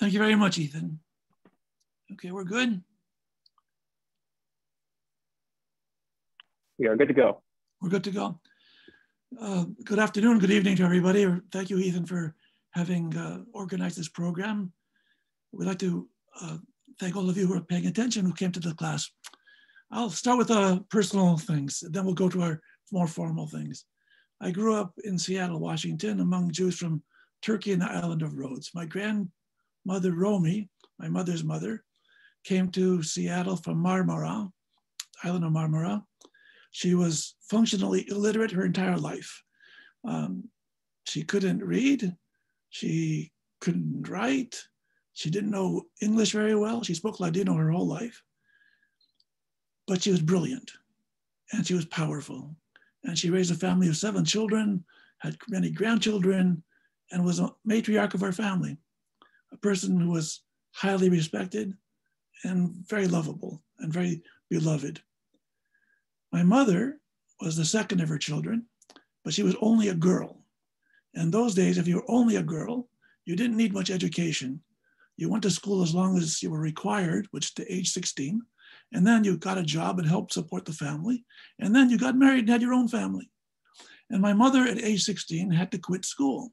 Thank you very much, Ethan. Okay, we're good. We are good to go. We're good to go. Uh, good afternoon, good evening to everybody. Thank you, Ethan, for having uh, organized this program. We'd like to uh, thank all of you who are paying attention who came to the class. I'll start with uh, personal things, then we'll go to our more formal things. I grew up in Seattle, Washington, among Jews from Turkey and the island of Rhodes. My grandmother, Romy, my mother's mother, came to Seattle from Marmara, island of Marmara, she was functionally illiterate her entire life. Um, she couldn't read, she couldn't write, she didn't know English very well. She spoke Ladino her whole life. But she was brilliant and she was powerful. And she raised a family of seven children, had many grandchildren, and was a matriarch of our family, a person who was highly respected and very lovable and very beloved. My mother was the second of her children, but she was only a girl. In those days, if you were only a girl, you didn't need much education. You went to school as long as you were required, which to age 16, and then you got a job and helped support the family, and then you got married and had your own family. And my mother at age 16 had to quit school.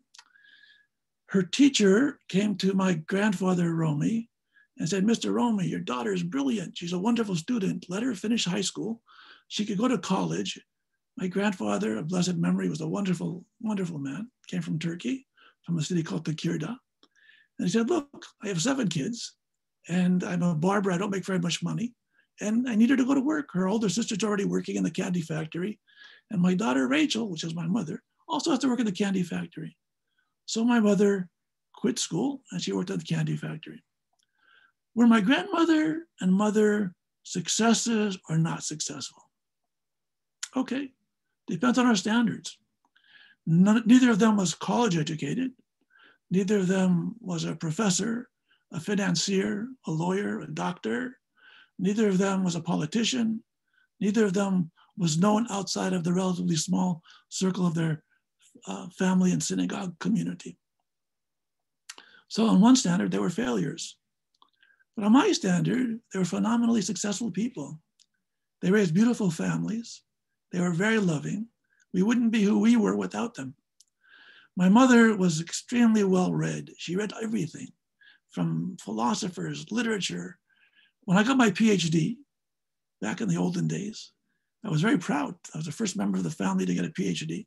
Her teacher came to my grandfather, Romy, and said, Mr. Romy, your daughter is brilliant. She's a wonderful student. Let her finish high school she could go to college. My grandfather, of blessed memory, was a wonderful, wonderful man, came from Turkey, from a city called Tekirdağ. And he said, Look, I have seven kids, and I'm a barber. I don't make very much money. And I need her to go to work. Her older sister's already working in the candy factory. And my daughter, Rachel, which is my mother, also has to work in the candy factory. So my mother quit school and she worked at the candy factory. Were my grandmother and mother successes or not successful? Okay, depends on our standards. None, neither of them was college educated. Neither of them was a professor, a financier, a lawyer, a doctor. Neither of them was a politician. Neither of them was known outside of the relatively small circle of their uh, family and synagogue community. So, on one standard, they were failures. But on my standard, they were phenomenally successful people. They raised beautiful families. They were very loving. We wouldn't be who we were without them. My mother was extremely well read. She read everything from philosophers, literature. When I got my PhD back in the olden days, I was very proud. I was the first member of the family to get a PhD.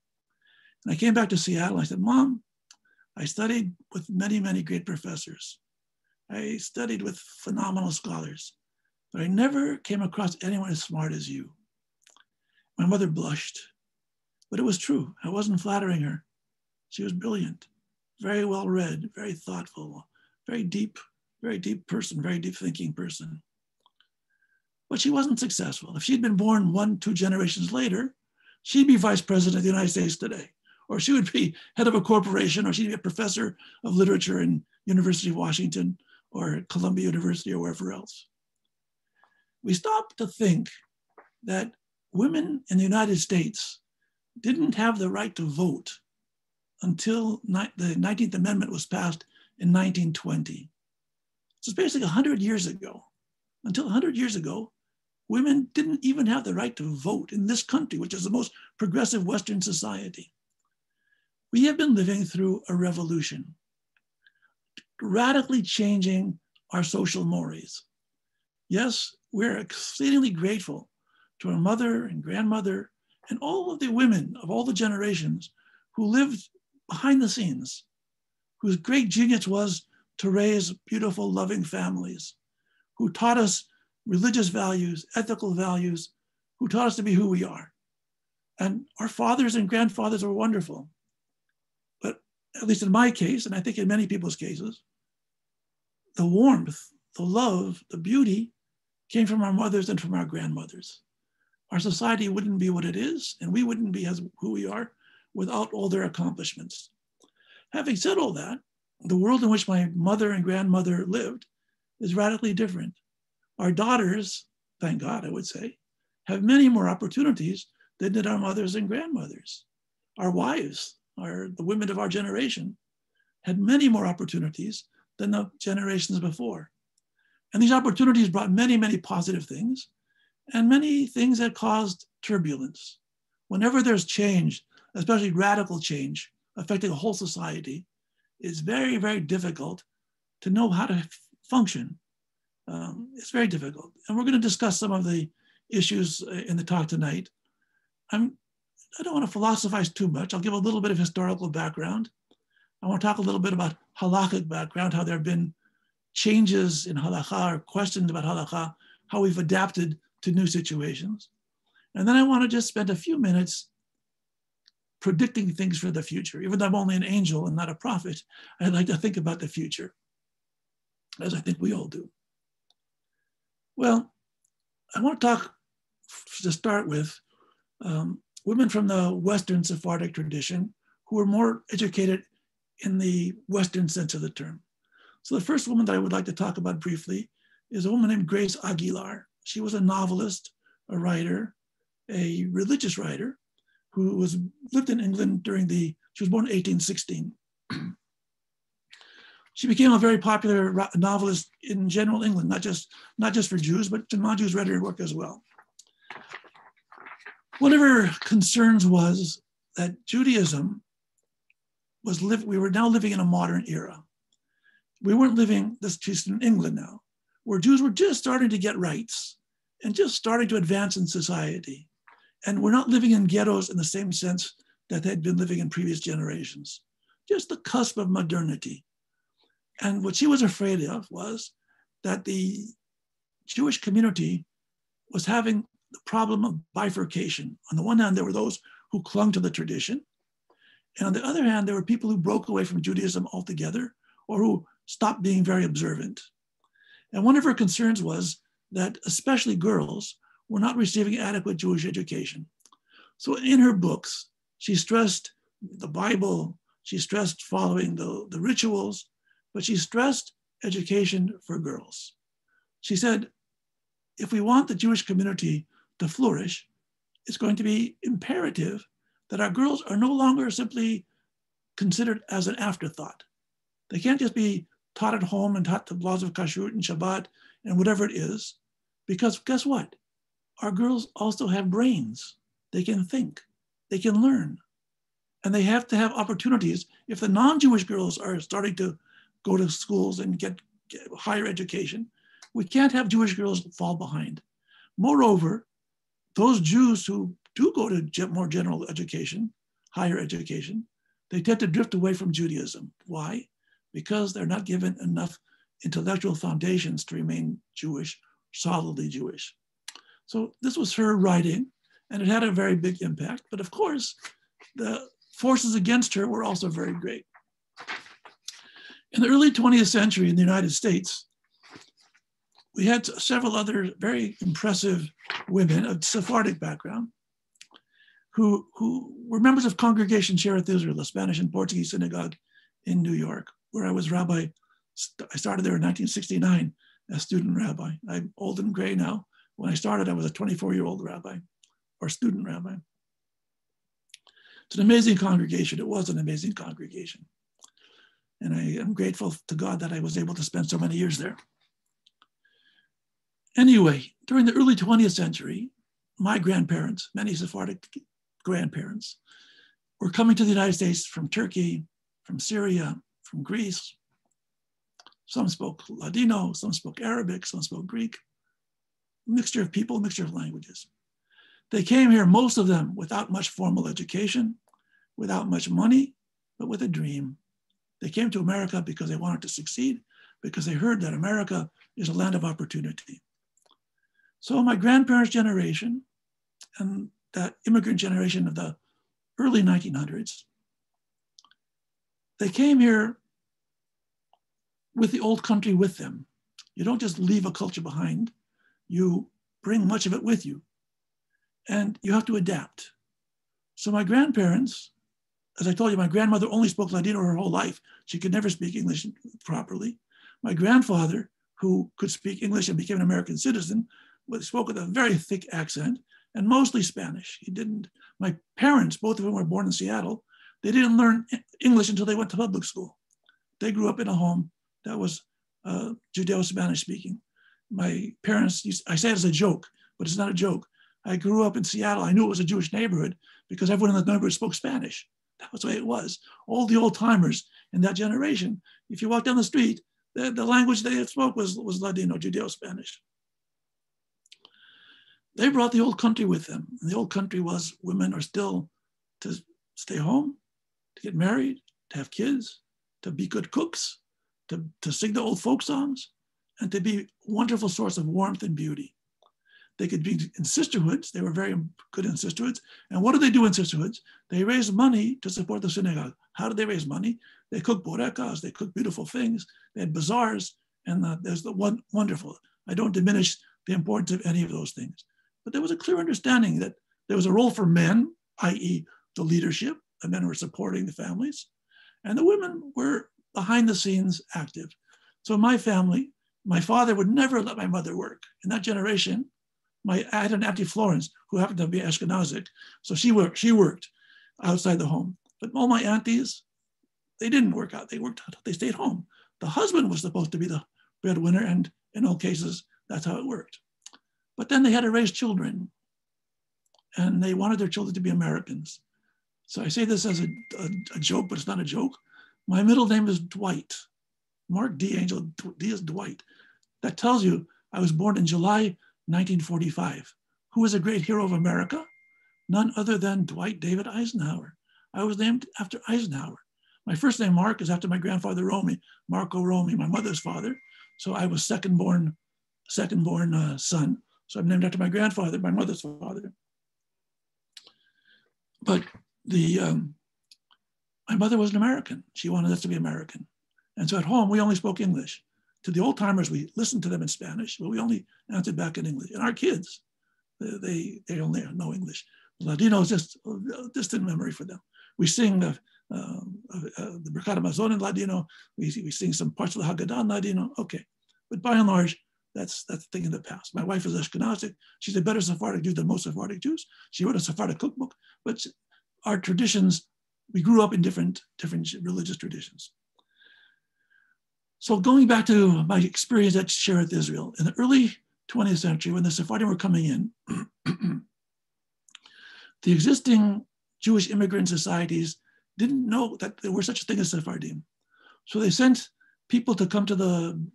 And I came back to Seattle. I said, Mom, I studied with many, many great professors. I studied with phenomenal scholars, but I never came across anyone as smart as you. My mother blushed, but it was true. I wasn't flattering her. She was brilliant, very well read, very thoughtful, very deep, very deep person, very deep thinking person. But she wasn't successful. If she'd been born one, two generations later, she'd be vice president of the United States today, or she would be head of a corporation, or she'd be a professor of literature in University of Washington or Columbia University or wherever else. We stopped to think that women in the United States didn't have the right to vote until the 19th Amendment was passed in 1920. So it's basically 100 years ago. Until 100 years ago, women didn't even have the right to vote in this country, which is the most progressive Western society. We have been living through a revolution, radically changing our social mores. Yes, we're exceedingly grateful to our mother and grandmother and all of the women of all the generations who lived behind the scenes, whose great genius was to raise beautiful, loving families, who taught us religious values, ethical values, who taught us to be who we are. And our fathers and grandfathers were wonderful. At least in my case, and I think in many people's cases, the warmth, the love, the beauty came from our mothers and from our grandmothers our society wouldn't be what it is, and we wouldn't be as who we are without all their accomplishments. Having said all that, the world in which my mother and grandmother lived is radically different. Our daughters, thank God, I would say, have many more opportunities than did our mothers and grandmothers. Our wives, our, the women of our generation, had many more opportunities than the generations before. And these opportunities brought many, many positive things and many things that caused turbulence. Whenever there's change, especially radical change affecting a whole society, it's very, very difficult to know how to function. Um, it's very difficult. And we're going to discuss some of the issues uh, in the talk tonight. I'm, I don't want to philosophize too much. I'll give a little bit of historical background. I want to talk a little bit about halakhic background, how there have been changes in halakha or questions about halakha, how we've adapted to new situations. And then I want to just spend a few minutes predicting things for the future. Even though I'm only an angel and not a prophet, I like to think about the future, as I think we all do. Well, I want to talk to start with um, women from the Western Sephardic tradition who were more educated in the Western sense of the term. So the first woman that I would like to talk about briefly is a woman named Grace Aguilar. She was a novelist, a writer, a religious writer who was lived in England during the, she was born in 1816. she became a very popular novelist in general England, not just, not just for Jews, but non-Jews read her work as well. One of her concerns was that Judaism was live, we were now living in a modern era. We weren't living, this just in England now, where Jews were just starting to get rights and just starting to advance in society. And we're not living in ghettos in the same sense that they'd been living in previous generations, just the cusp of modernity. And what she was afraid of was that the Jewish community was having the problem of bifurcation. On the one hand, there were those who clung to the tradition. And on the other hand, there were people who broke away from Judaism altogether or who stopped being very observant. And one of her concerns was that especially girls were not receiving adequate Jewish education. So in her books, she stressed the Bible, she stressed following the, the rituals, but she stressed education for girls. She said, if we want the Jewish community to flourish, it's going to be imperative that our girls are no longer simply considered as an afterthought. They can't just be taught at home and taught the laws of kashrut and Shabbat and whatever it is, because guess what? Our girls also have brains. They can think, they can learn, and they have to have opportunities. If the non-Jewish girls are starting to go to schools and get, get higher education, we can't have Jewish girls fall behind. Moreover, those Jews who do go to more general education, higher education, they tend to drift away from Judaism. Why? Because they're not given enough intellectual foundations to remain Jewish, solidly Jewish. So this was her writing, and it had a very big impact. But of course, the forces against her were also very great. In the early 20th century in the United States, we had several other very impressive women of Sephardic background who, who were members of Congregation Shearith Israel, the Spanish and Portuguese synagogue in New York, where I was rabbi. I started there in 1969 as student rabbi. I'm old and gray now. When I started, I was a 24 year old rabbi or student rabbi. It's an amazing congregation. It was an amazing congregation. And I am grateful to God that I was able to spend so many years there. Anyway, during the early 20th century, my grandparents, many Sephardic grandparents, were coming to the United States from Turkey, from Syria, from Greece. Some spoke Ladino, some spoke Arabic, some spoke Greek. Mixture of people, mixture of languages. They came here, most of them without much formal education, without much money, but with a dream. They came to America because they wanted to succeed, because they heard that America is a land of opportunity. So my grandparents' generation and that immigrant generation of the early 1900s, they came here with the old country with them. You don't just leave a culture behind, you bring much of it with you. And you have to adapt. So my grandparents, as I told you, my grandmother only spoke Ladino her whole life. She could never speak English properly. My grandfather, who could speak English and became an American citizen, spoke with a very thick accent and mostly Spanish. He didn't, my parents, both of them were born in Seattle, they didn't learn English until they went to public school. They grew up in a home that was uh, Judeo-Spanish speaking. My parents, I say it as a joke, but it's not a joke. I grew up in Seattle. I knew it was a Jewish neighborhood because everyone in the neighborhood spoke Spanish. That was the way it was. All the old timers in that generation, if you walk down the street, the, the language they spoke was, was Ladino, Judeo-Spanish. They brought the old country with them. And the old country was women are still to stay home, to get married, to have kids, to be good cooks, to, to sing the old folk songs, and to be a wonderful source of warmth and beauty. They could be in sisterhoods. They were very good in sisterhoods. And what do they do in sisterhoods? They raise money to support the synagogue. How do they raise money? They cook borekas, they cook beautiful things, they had bazaars, and uh, there's the one wonderful. I don't diminish the importance of any of those things. But there was a clear understanding that there was a role for men, i.e., the leadership, the men were supporting the families, and the women were behind the scenes active. So my family, my father would never let my mother work. In that generation, my I had an auntie Florence who happened to be Ashkenazic, so she worked. She worked outside the home. But all my aunties, they didn't work out. They worked. out. They stayed home. The husband was supposed to be the breadwinner, and in all cases, that's how it worked. But then they had to raise children, and they wanted their children to be Americans. So I say this as a, a, a joke, but it's not a joke. My middle name is Dwight. Marc D. Angel D is Dwight. That tells you I was born in July 1945. Who was a great hero of America? None other than Dwight David Eisenhower. I was named after Eisenhower. My first name, Marc, is after my grandfather, Romy, Marco Romy, my mother's father. So I was second born, second born uh, son. So I'm named after my grandfather, my mother's father. But the um, my mother was an American. She wanted us to be American. And so at home, we only spoke English. To the old timers, we listened to them in Spanish, but we only answered back in English. And our kids, they, they only know English. Ladino is just a distant memory for them. We sing the, uh, uh, the Birkat Hamazon in Ladino. We, we sing some parts of the Haggadah in Ladino. Okay. But by and large, that's that's the thing in the past. My wife is Ashkenazic. She's a better Sephardic Jew than most Sephardic Jews. She wrote a Sephardic cookbook, but our traditions, we grew up in different, different religious traditions. So going back to my experience at Shearith Israel, in the early 20th century, when the Sephardim were coming in, the existing Jewish immigrant societies didn't know that there were such a thing as Sephardim. So they sent people to come to the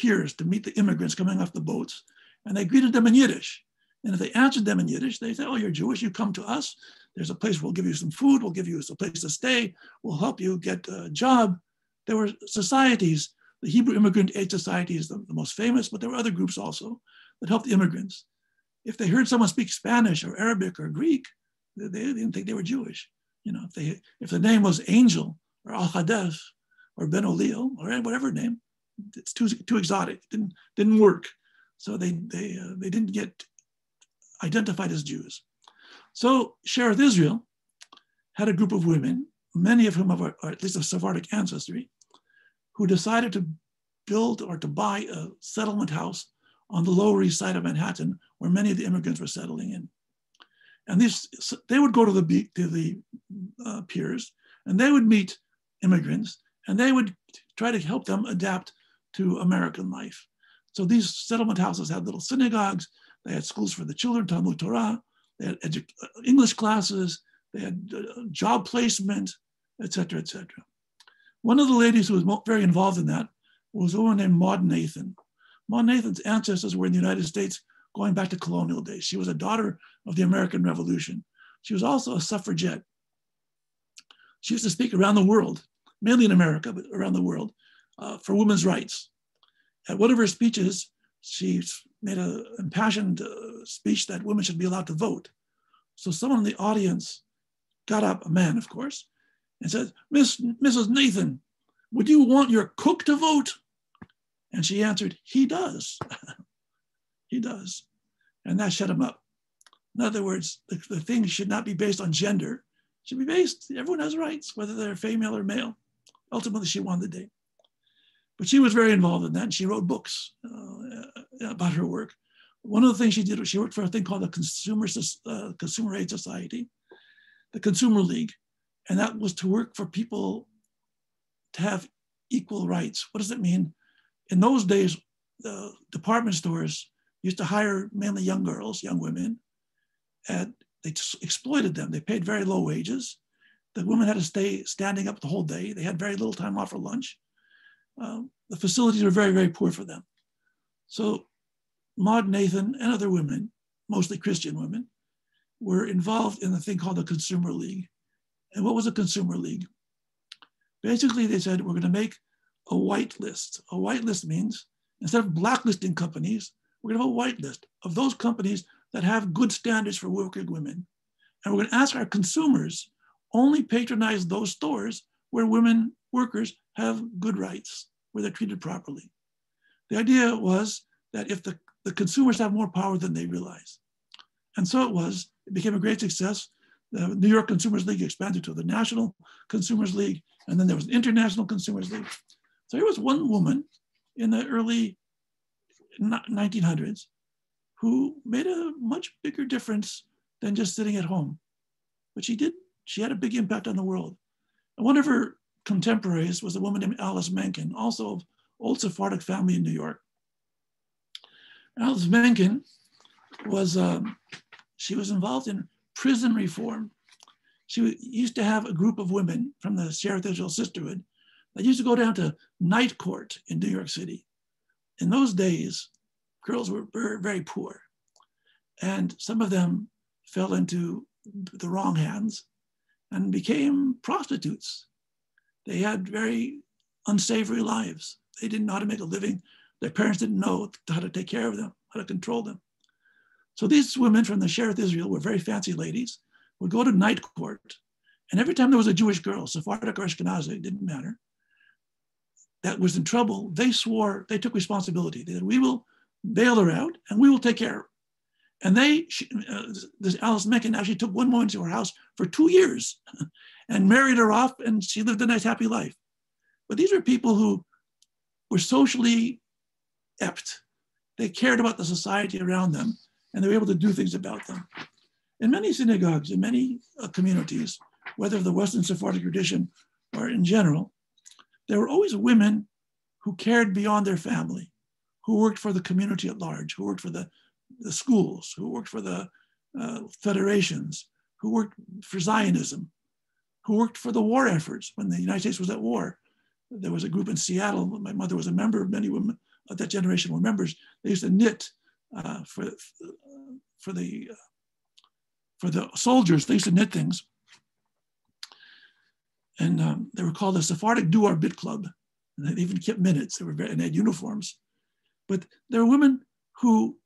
piers to meet the immigrants coming off the boats, and they greeted them in Yiddish. And if they answered them in Yiddish, they said, Oh, you're Jewish, you come to us. There's a place, we'll give you some food, we'll give you a place to stay, we'll help you get a job. There were societies, the Hebrew Immigrant Aid Society is the, the most famous, but there were other groups also that helped the immigrants. If they heard someone speak Spanish or Arabic or Greek, they, they didn't think they were Jewish. You know, if they if the name was Angel or Alhadeff or Benoliel or whatever name, it's too too exotic. It didn't didn't work. So they they uh, they didn't get identified as Jews. So Shearith Israel had a group of women, many of whom are, at least of Sephardic ancestry, who decided to build or to buy a settlement house on the Lower East Side of Manhattan, where many of the immigrants were settling in. And these, they would go to the, to the uh, piers and they would meet immigrants and they would try to help them adapt to American life. So these settlement houses had little synagogues, they had schools for the children, Talmud Torah, they had edu- uh, English classes, they had uh, job placement, etc., cetera, et cetera. One of the ladies who was very involved in that was a woman named Maud Nathan. Maud Nathan's ancestors were in the United States going back to colonial days. She was a daughter of the American Revolution. She was also a suffragette. She used to speak around the world, mainly in America, but around the world, uh, for women's rights. At one of her speeches, she made an impassioned uh, speech that women should be allowed to vote. So someone in the audience got up, a man, of course, and said, Miss, Mrs. Nathan, would you want your cook to vote? And she answered, he does. he does. And that shut him up. In other words, the, the thing should not be based on gender. It should be based, everyone has rights, whether they're female or male. Ultimately, she won the day. But she was very involved in that. And she wrote books uh, about her work. One of the things she did was she worked for a thing called the Consumer, uh, Consumer Aid Society, the Consumer League. And that was to work for people to have equal rights. What does it mean? In those days, the department stores used to hire mainly young girls, young women, and they exploited them. They paid very low wages. The women had to stay standing up the whole day. They had very little time off for lunch. Um, the facilities were very, very poor for them. So Maud Nathan and other women, mostly Christian women, were involved in a thing called the Consumer League. And what was a Consumer League? Basically, they said, we're going to make a white list. A white list means instead of blacklisting companies, we're going to have a white list of those companies that have good standards for working women. And we're going to ask our consumers only patronize those stores where women workers have good rights, where they're treated properly. The idea was that if the, the consumers have more power than they realize. And so it was, it became a great success. The New York Consumers League expanded to the National Consumers League, and then there was the International Consumers League. So here was one woman in the early 1900s who made a much bigger difference than just sitting at home. But she did, she had a big impact on the world. And one of her contemporaries was a woman named Alice Menken, also of old Sephardic family in New York. Alice Menken was, um, she was involved in prison reform. She used to have a group of women from the Israel Sisterhood that used to go down to night court in New York City. In those days, girls were very, very poor. And some of them fell into the wrong hands and became prostitutes. They had very unsavory lives. They didn't know how to make a living. Their parents didn't know how to take care of them, how to control them. So these women from the Shearith Israel were very fancy ladies, would go to night court. And every time there was a Jewish girl, Sephardic or Ashkenazi, didn't matter, that was in trouble, they swore, they took responsibility. They said, we will bail her out and we will take care of her. And they, she, uh, this Alice Menken actually took one woman to her house for two years and married her off and she lived a nice happy life. But these were people who were socially ept. They cared about the society around them and they were able to do things about them. In many synagogues, in many uh, communities, whether the Western Sephardic tradition or in general, there were always women who cared beyond their family who worked for the community at large, who worked for the, the schools, who worked for the uh, federations, who worked for Zionism, who worked for the war efforts when the United States was at war. There was a group in Seattle, my mother was a member, of many women of that generation were members. They used to knit uh, for, for, the, uh, for the soldiers, they used to knit things. And um, they were called the Sephardic Duar Bit Club. And they even kept minutes, they were very, and they had uniforms. But there were women who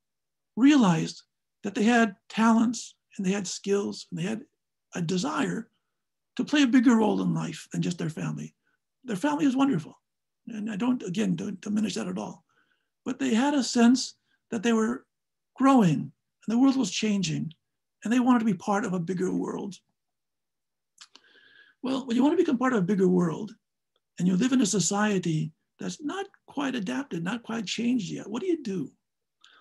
realized that they had talents and they had skills and they had a desire to play a bigger role in life than just their family. Their family is wonderful. And I don't, again, don't diminish that at all. But they had a sense that they were growing and the world was changing and they wanted to be part of a bigger world. Well, when you want to become part of a bigger world and you live in a society that's not quite adapted, not quite changed yet. What do you do?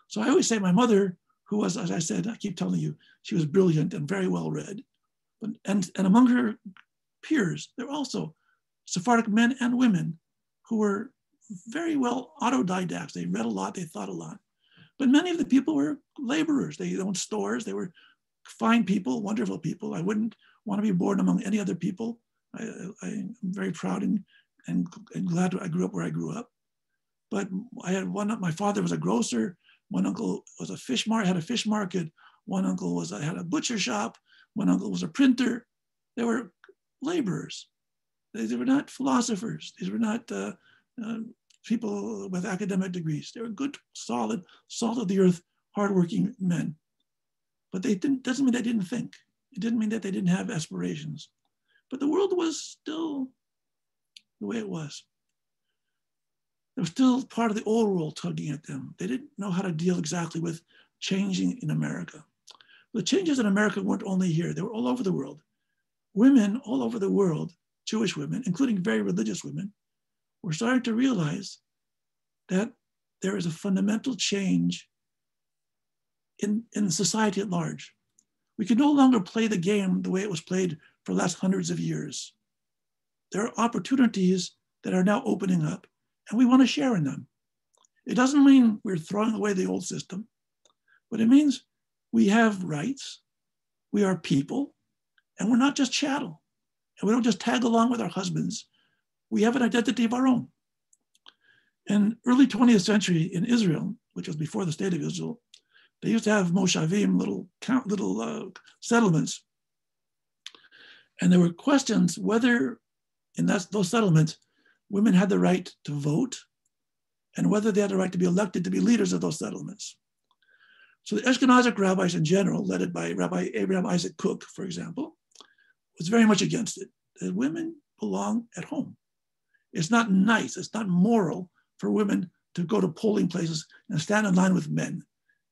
So I always say my mother, who was, as I said, I keep telling you, she was brilliant and very well read. But, and, and among her peers, there were also Sephardic men and women who were very well autodidacts. They read a lot, they thought a lot. But many of the people were laborers. They owned stores. They were fine people, wonderful people. I wouldn't want to be born among any other people. I, am very proud and and, and glad I grew up where I grew up. But I had one, my father was a grocer. One uncle was a fish market, had a fish market. One uncle was, had a butcher shop. One uncle was a printer. They were laborers. They, they were not philosophers. These were not uh, uh, people with academic degrees. They were good, solid, salt of the earth, hardworking men. But they didn't, doesn't mean they didn't think. It didn't mean that they didn't have aspirations. But the world was still the way it was. There was still part of the old world tugging at them. They didn't know how to deal exactly with changing in America. The changes in America weren't only here, they were all over the world. Women all over the world, Jewish women, including very religious women, were starting to realize that there is a fundamental change in, in society at large. We can no longer play the game the way it was played for the last hundreds of years there are opportunities that are now opening up, and we want to share in them. It doesn't mean we're throwing away the old system, but it means we have rights, we are people, and we're not just chattel. And we don't just tag along with our husbands. We have an identity of our own. In early 20th century in Israel, which was before the state of Israel, they used to have moshavim, little little uh, settlements, and there were questions whether in that, those settlements women had the right to vote and whether they had the right to be elected to be leaders of those settlements. So the Ashkenazic rabbis in general, led by Rabbi Abraham Isaac Kook, for example, was very much against it. That women belong at home. It's not nice, it's not moral for women to go to polling places and stand in line with men.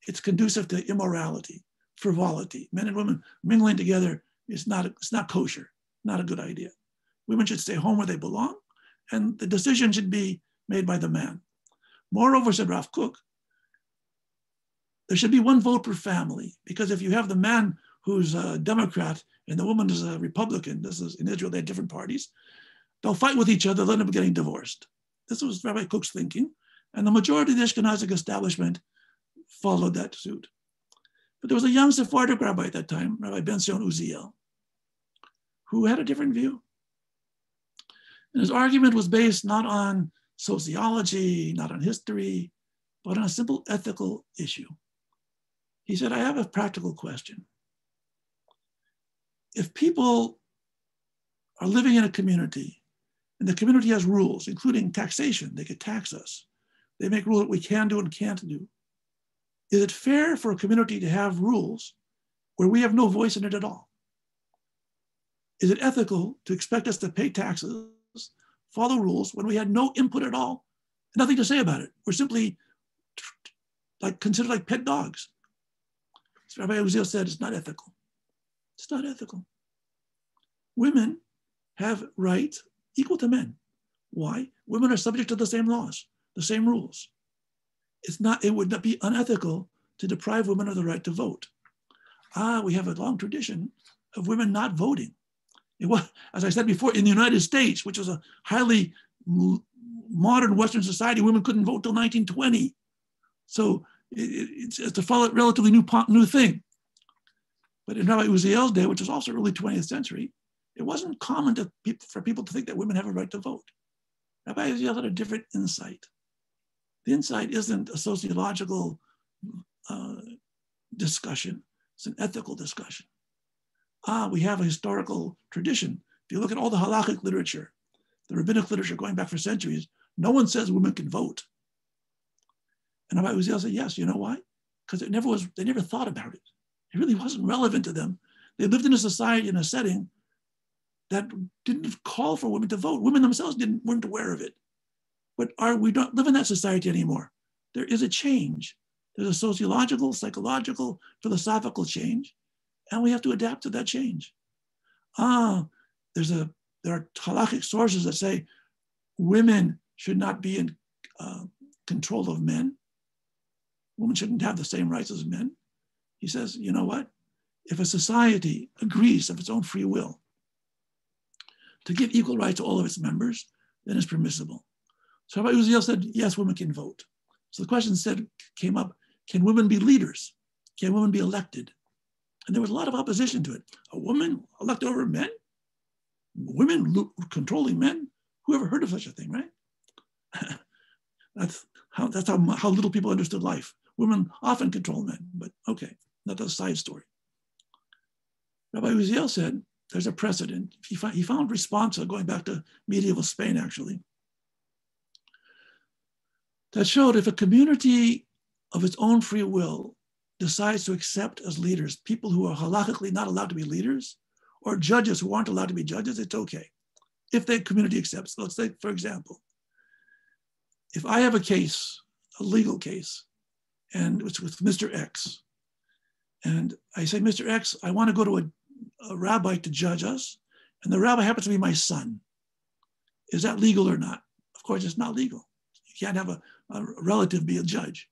It's conducive to immorality, frivolity. Men and women mingling together is not, it's not kosher, not a good idea. Women should stay home where they belong, and the decision should be made by the man. Moreover, said Rav Kook, there should be one vote per family, because if you have the man who's a Democrat and the woman is a Republican, this is in Israel, they had different parties, they'll fight with each other, they'll end up getting divorced. This was Rabbi Kook's thinking. And the majority of the Ashkenazic establishment followed that suit. But there was a young Sephardic rabbi at that time, Rabbi Ben Zion Uziel, who had a different view. And his argument was based not on sociology, not on history, but on a simple ethical issue. He said, I have a practical question. If people are living in a community and the community has rules, including taxation. They could tax us. They make rules that we can do and can't do. Is it fair for a community to have rules where we have no voice in it at all? Is it ethical to expect us to pay taxes, follow rules when we had no input at all, nothing to say about it? We're simply like considered like pet dogs. As Rabbi Uziel said, it's not ethical. It's not ethical. Women have rights equal to men. Why? Women are subject to the same laws, the same rules. It's not, it would not be unethical to deprive women of the right to vote. Ah, we have a long tradition of women not voting. It was, as I said before, in the United States, which was a highly modern Western society, women couldn't vote till 1920. So it, it's, it's a relatively new, new thing. But in Rabbi Uziel's day, which was also early 20th century, it wasn't common to people, for people to think that women have a right to vote. Rabbi Uziel had a different insight. The insight isn't a sociological uh, discussion, it's an ethical discussion. Ah, we have a historical tradition. If you look at all the halachic literature, the rabbinic literature going back for centuries, no one says women can vote. And Rabbi Uziel said, yes, you know why? Because it never was, they never thought about it. It really wasn't relevant to them. They lived in a society, in a setting that didn't call for women to vote. Women themselves didn't weren't aware of it. But are we don't live in that society anymore? There is a change. There's a sociological, psychological, philosophical change, and we have to adapt to that change. Ah, there's a there are halachic sources that say women should not be in uh, control of men. Women shouldn't have the same rights as men. He says, you know what? If a society agrees of its own free will to give equal rights to all of its members, then it's permissible. So Rabbi Uziel said, yes, women can vote. So the question said, came up, can women be leaders? Can women be elected? And there was a lot of opposition to it. A woman elected over men? Women controlling men? Who ever heard of such a thing, right? that's how, that's how, how little people understood life. Women often control men, but okay, that's a side story. Rabbi Uziel said, there's a precedent. He, he found responsa uh, going back to medieval Spain, actually, that showed if a community of its own free will decides to accept as leaders people who are halachically not allowed to be leaders or judges who aren't allowed to be judges, it's okay. If the community accepts, let's say, for example, if I have a case, a legal case, and it's with Mr. X, and I say, Mr. X, I want to go to a a rabbi to judge us, and the rabbi happens to be my son. Is that legal or not? Of course, it's not legal. You can't have a, a relative be a judge.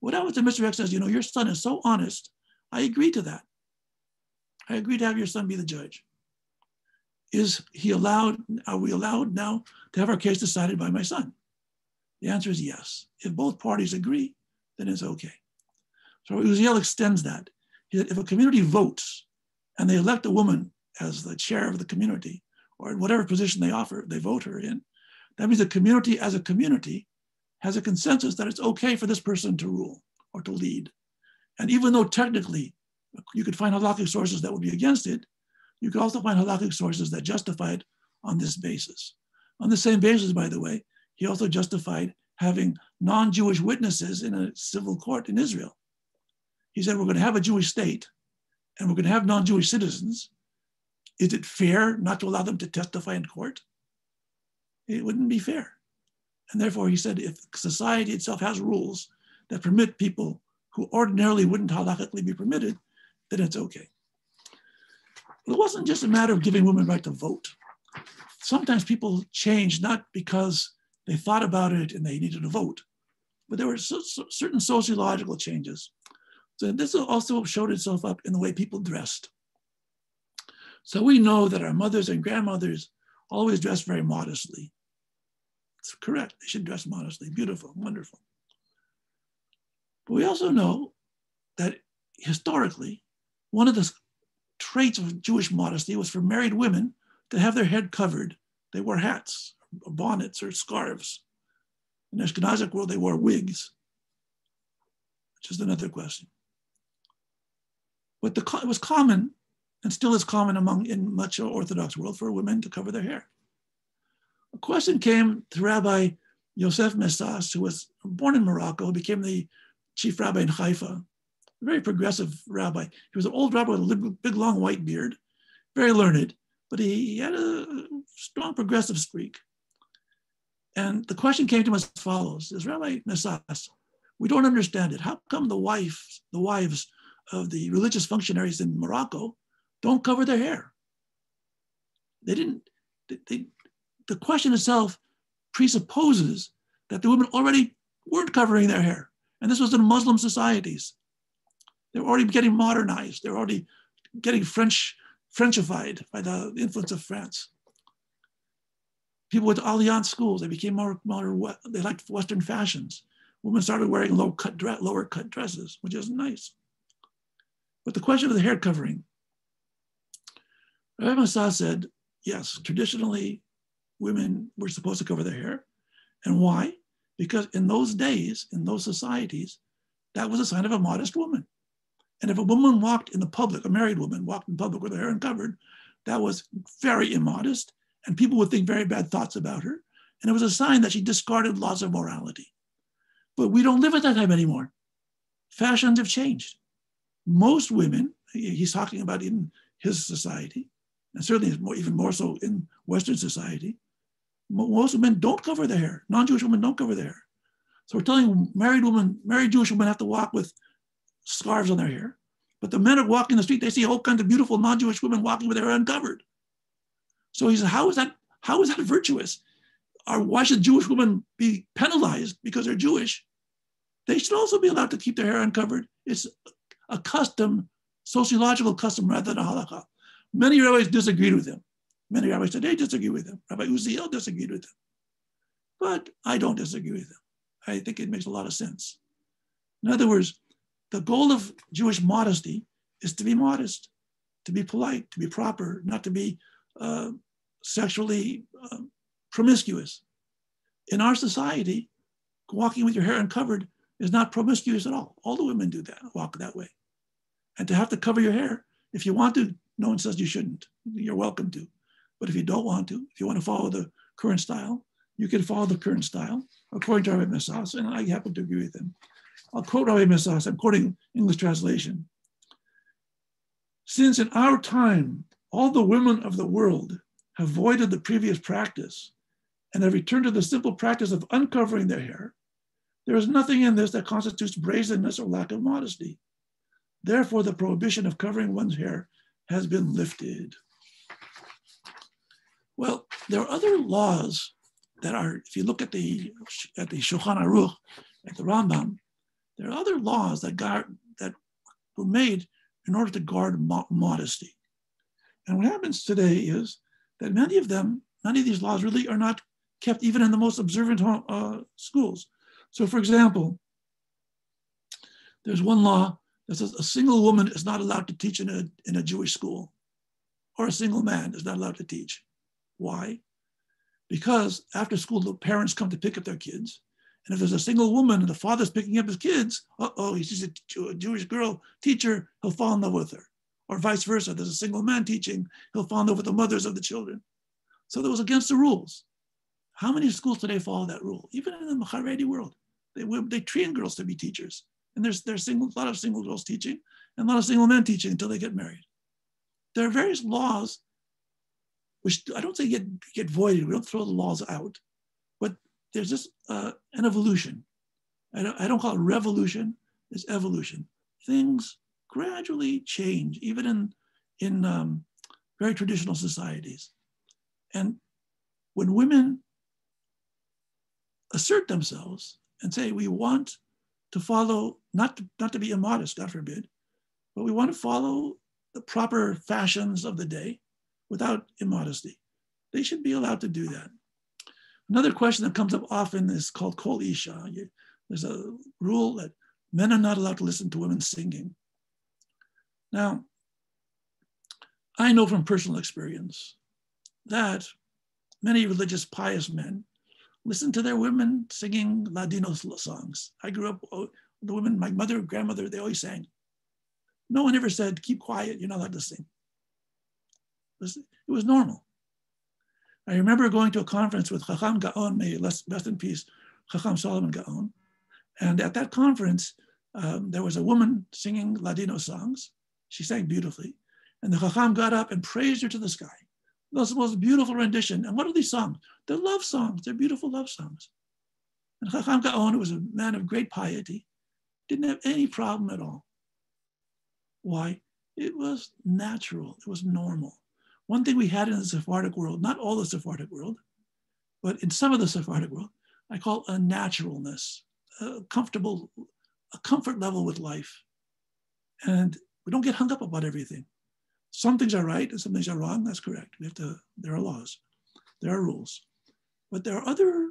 What happens if Mr. X says, you know, your son is so honest, I agree to that. I agree to have your son be the judge. is he allowed, are we allowed now to have our case decided by my son? The answer is yes. If both parties agree, then it's okay. So Uziel extends that. He said, if a community votes and they elect a woman as the chair of the community, or in whatever position they offer, they vote her in, that means the community as a community has a consensus that it's okay for this person to rule or to lead. And even though technically you could find halakhic sources that would be against it, you could also find halakhic sources that justify it on this basis. On the same basis, by the way, he also justified having non-Jewish witnesses in a civil court in Israel. He said, we're going to have a Jewish state and we're going to have non-Jewish citizens. Is it fair not to allow them to testify in court? It wouldn't be fair. And therefore, he said, if society itself has rules that permit people who ordinarily wouldn't halakhically be permitted, then it's okay. It wasn't just a matter of giving women right to vote. Sometimes people changed not because they thought about it and they needed to vote, but there were so, so, certain sociological changes. So this also showed itself up in the way people dressed. So we know that our mothers and grandmothers always dressed very modestly. It's correct. They should dress modestly. Beautiful, wonderful. But we also know that historically, one of the traits of Jewish modesty was for married women to have their head covered. They wore hats, or bonnets, or scarves. In the Ashkenazic world, they wore wigs, which is another question. But the, it was common, and still is common among in much Orthodox world, for women to cover their hair. A question came to Rabbi Yosef Messas, who was born in Morocco, became the chief rabbi in Haifa, a very progressive rabbi. He was an old rabbi with a big, long white beard, very learned, but he, he had a strong progressive streak. And the question came to him as follows: Is Rabbi we don't understand it. How come the wife, the wives of the religious functionaries in Morocco don't cover their hair? They didn't. They, they, the question itself presupposes that the women already weren't covering their hair. And this was in Muslim societies. They were already getting modernized. They were already getting French, Frenchified by the influence of France. People with Alliance schools, they became more, more they liked Western fashions. Women started wearing low cut, lower cut dresses, which is nice. But the question of the hair covering, Rabbi Messas said, yes, traditionally women were supposed to cover their hair. And why? Because in those days, in those societies, that was a sign of a modest woman. And if a woman walked in the public, a married woman walked in public with her hair uncovered, that was very immodest, and people would think very bad thoughts about her. And it was a sign that she discarded laws of morality. But we don't live at that time anymore. Fashions have changed. Most women, he's talking about in his society, and certainly more, even more so in Western society, most women don't cover their hair. Non-Jewish women don't cover their hair. So we're telling married women, married Jewish women have to walk with scarves on their hair. But the men are walking the street, they see all kinds of beautiful non-Jewish women walking with their hair uncovered. So he says, how is that, how is that virtuous? Or why should Jewish women be penalized because they're Jewish? They should also be allowed to keep their hair uncovered. It's a custom, sociological custom rather than a halakha. Many rabbis disagreed with him. Many rabbis today disagree with him. Rabbi Uziel disagreed with him. But I don't disagree with him. I think it makes a lot of sense. In other words, the goal of Jewish modesty is to be modest, to be polite, to be proper, not to be uh, sexually uh, promiscuous. In our society, walking with your hair uncovered is not promiscuous at all. All the women do that, walk that way. And to have to cover your hair, if you want to, no one says you shouldn't. You're welcome to. But if you don't want to, if you want to follow the current style, you can follow the current style according to Rabbi Messas, and I happen to agree with him. I'll quote Rabbi Messas, I'm quoting English translation. Since in our time, all the women of the world have voided the previous practice and have returned to the simple practice of uncovering their hair, there is nothing in this that constitutes brazenness or lack of modesty. Therefore, the prohibition of covering one's hair has been lifted. Well, there are other laws that are, if you look at the at the Shulchan Aruch, at the Rambam, there are other laws that got that were made in order to guard mo- modesty. And what happens today is that many of them, many of these laws really are not kept even in the most observant uh, schools. So, for example, there's one law that says a single woman is not allowed to teach in a, in a Jewish school, or a single man is not allowed to teach. Why? Because after school, the parents come to pick up their kids. And if there's a single woman and the father's picking up his kids, uh oh, he's a, a Jewish girl teacher, he'll fall in love with her. Or vice versa, there's a single man teaching, he'll love with the mothers of the children. So that was against the rules. How many schools today follow that rule? Even in the Haredi world, they, they train girls to be teachers. And there's, there's single, a lot of single girls teaching and a lot of single men teaching until they get married. There are various laws which I don't say get, get voided. We don't throw the laws out, but there's just uh, an evolution. I don't, I don't call it revolution, it's evolution. Things gradually change, even in, in um, very traditional societies. And when women assert themselves and say, we want to follow, not to, not to be immodest, God forbid, but we want to follow the proper fashions of the day without immodesty. They should be allowed to do that. Another question that comes up often is called kol isha. There's a rule that men are not allowed to listen to women singing. Now, I know from personal experience that many religious, pious men listen to their women singing Ladino songs. I grew up, oh, the women, my mother, grandmother, they always sang. No one ever said, keep quiet, you're not allowed to sing. It was, it was normal. I remember going to a conference with Chacham Gaon, may rest in peace, Chacham Solomon Gaon. And at that conference, um, there was a woman singing Ladino songs. She sang beautifully. And the Chacham got up and praised her to the sky. That was the most beautiful rendition. And what are these songs? They're love songs. They're beautiful love songs. And Chacham Gaon who was a man of great piety, didn't have any problem at all. Why? It was natural. It was normal. One thing we had in the Sephardic world, not all the Sephardic world, but in some of the Sephardic world, I call a naturalness, a comfortable, a comfort level with life. And we don't get hung up about everything. Some things are right and some things are wrong. That's correct. We have to, there are laws, there are rules. But there are other,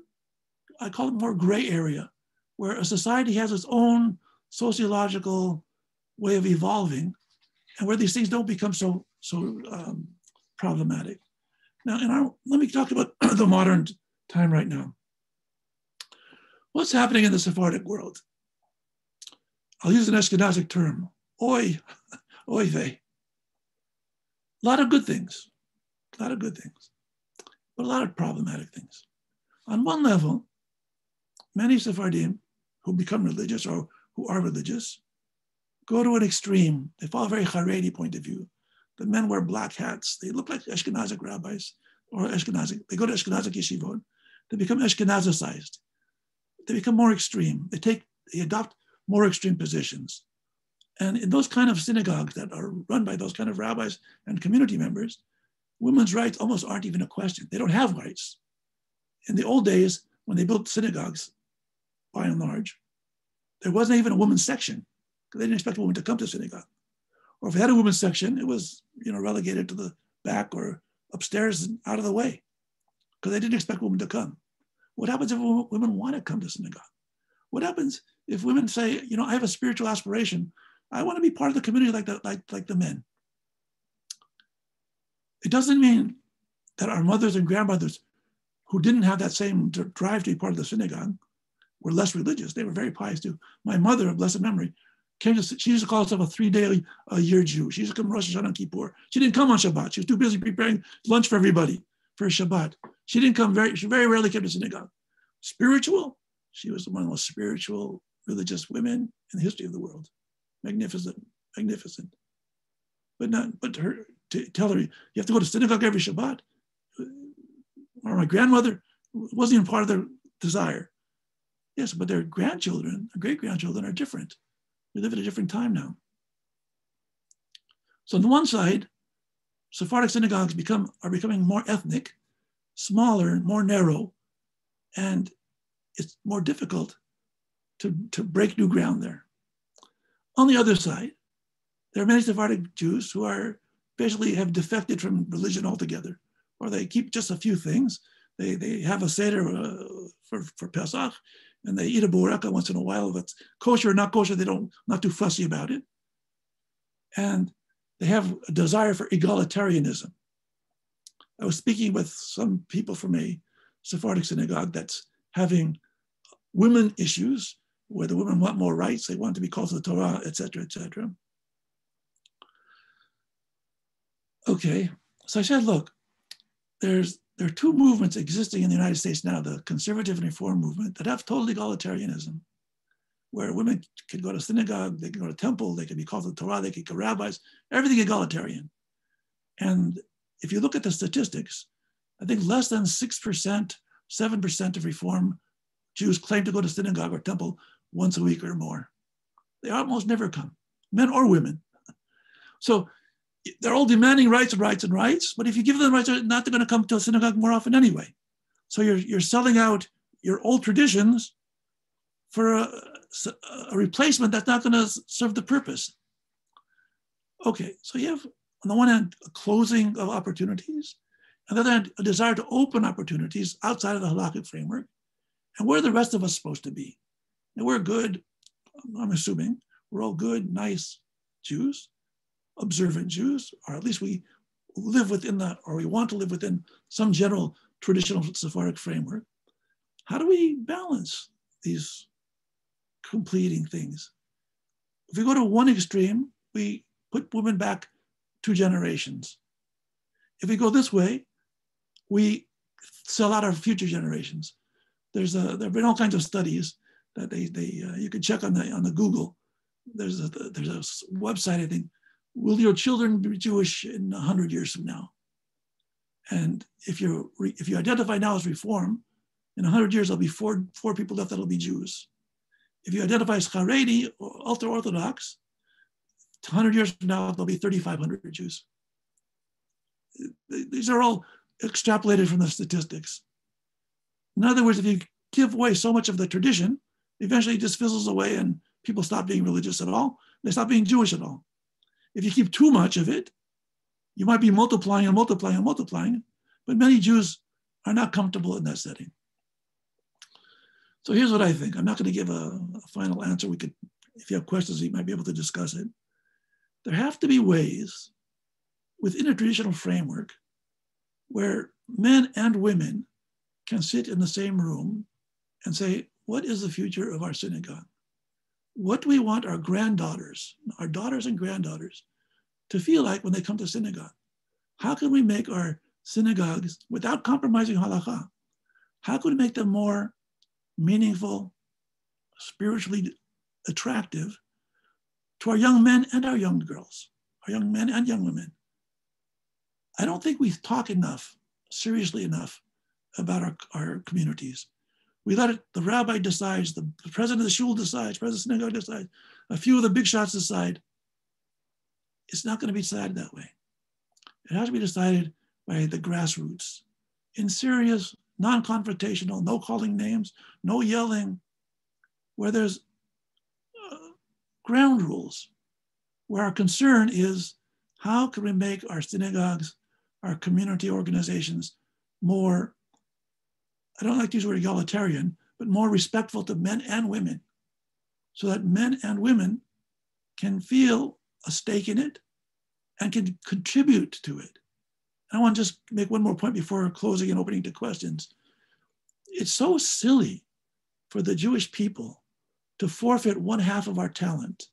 I call it more gray area, where a society has its own sociological way of evolving and where these things don't become so, so um, problematic. Now, in our, let me talk about the modern time right now. What's happening in the Sephardic world? I'll use an Ashkenazic term, oi, oi vey. A lot of good things, a lot of good things, but a lot of problematic things. On one level, many Sephardim who become religious or who are religious go to an extreme. They follow a very Haredi point of view. The men wear black hats. They look like Ashkenazic rabbis or Ashkenazic. They go to Ashkenazic yeshivot. They become Ashkenazicized. They become more extreme. They take, they adopt more extreme positions. And in those kind of synagogues that are run by those kind of rabbis and community members, women's rights almost aren't even a question. They don't have rights. In the old days, when they built synagogues, by and large, there wasn't even a women's section they didn't expect a woman to come to synagogue or if they had a women's section, it was you know relegated to the back or upstairs and out of the way because they didn't expect women to come. What happens if women want to come to synagogue? What happens if women say, you know, I have a spiritual aspiration. I want to be part of the community like the, like, like the men. It doesn't mean that our mothers and grandmothers who didn't have that same drive to be part of the synagogue were less religious. They were very pious too. My mother of blessed memory came to, she used to call herself a three day a year Jew. She used to come Rosh Hashanah and Kippur. She didn't come on Shabbat. She was too busy preparing lunch for everybody for Shabbat. She didn't come very, she very rarely came to synagogue. Spiritual, she was one of the most spiritual religious women in the history of the world. Magnificent, magnificent. But not, but her, to tell her, you have to go to synagogue every Shabbat. Or my grandmother wasn't even part of their desire. Yes, but their grandchildren, great grandchildren are different. We live at a different time now. So on the one side, Sephardic synagogues become, are becoming more ethnic, smaller, more narrow, and it's more difficult to, to break new ground there. On the other side, there are many Sephardic Jews who are basically have defected from religion altogether. or they keep just a few things. They, they have a Seder uh, for, for Pesach, and they eat a bureka once in a while. If it's kosher or not kosher, they don't not too fussy about it. And they have a desire for egalitarianism. I was speaking with some people from a Sephardic synagogue that's having women issues where the women want more rights, they want to be called to the Torah, etc., etc. Okay, so I said, look, there's there are two movements existing in the United States now, the conservative and reform movement, that have total egalitarianism, where women can go to synagogue, they can go to temple, they can be called to the Torah, they can go rabbis, everything egalitarian. And if you look at the statistics, I think less than 6%, 7% of reform Jews claim to go to synagogue or temple once a week or more. They almost never come, men or women. So they're all demanding rights and rights and rights, but if you give them rights, they're not going to come to a synagogue more often anyway. So you're, you're selling out your old traditions for a, a replacement that's not going to serve the purpose. Okay, so you have, on the one hand, a closing of opportunities, on the other hand, a desire to open opportunities outside of the halakhic framework. And where are the rest of us supposed to be? And we're good, I'm assuming, we're all good, nice Jews observant Jews, or at least we live within that, or we want to live within some general traditional Sephardic framework. How do we balance these completing things? If we go to one extreme, we put women back two generations. If we go this way, we sell out our future generations. There's a, there have been all kinds of studies that they, they uh, you can check on the on the Google. There's a there's a website I think will your children be Jewish in 100 years from now? And if, you if you identify now as Reform, in 100 years, there'll be four, four people left that'll be Jews. If you identify as Haredi or ultra Orthodox, 100 years from now, there'll be 3,500 Jews. These are all extrapolated from the statistics. In other words, if you give away so much of the tradition, eventually it just fizzles away and people stop being religious at all. They stop being Jewish at all. If you keep too much of it, you might be multiplying and multiplying and multiplying, but many Jews are not comfortable in that setting. So here's what I think. I'm not going to give a, a final answer. We could, if you have questions, we might be able to discuss it. There have to be ways within a traditional framework where men and women can sit in the same room and say, what is the future of our synagogue? what do we want our granddaughters, our daughters and granddaughters, to feel like when they come to synagogue? How can we make our synagogues, without compromising halakha, how can we make them more meaningful, spiritually attractive to our young men and our young girls, our young men and young women? I don't think we talk enough, seriously enough, about our, our communities. We let it, the rabbi decides, the, president of the shul decides, president of the synagogue decides, a few of the big shots decide. It's not going to be decided that way. It has to be decided by the grassroots in serious, non confrontational, no calling names, no yelling, where there's uh, ground rules, where our concern is how can we make our synagogues, our community organizations more I don't like to use the word egalitarian, but more respectful to men and women so that men and women can feel a stake in it and can contribute to it. I want to just make one more point before closing and opening to questions. It's so silly for the Jewish people to forfeit one half of our talent.